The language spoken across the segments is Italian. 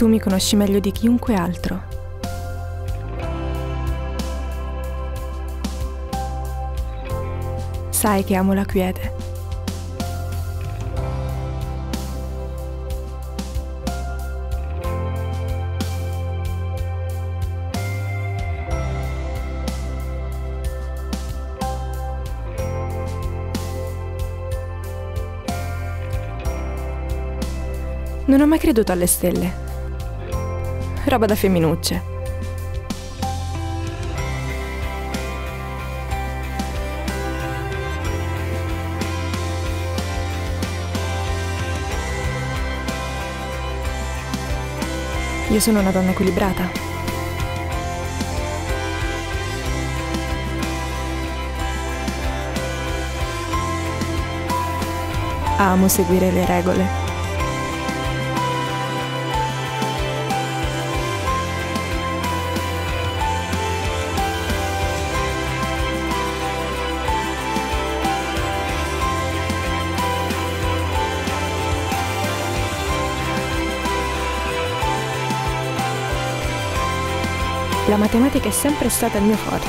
Tu mi conosci meglio di chiunque altro. Sai che amo la quiete. Non ho mai creduto alle stelle. Roba da femminucce. Io sono una donna equilibrata. Amo seguire le regole. La matematica è sempre stata il mio forte.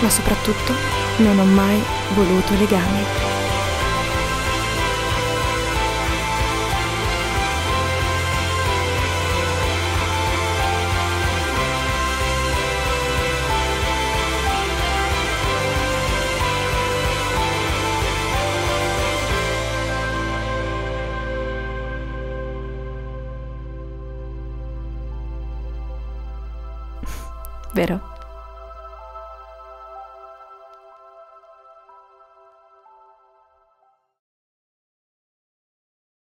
Ma soprattutto non ho mai voluto legami. Vero?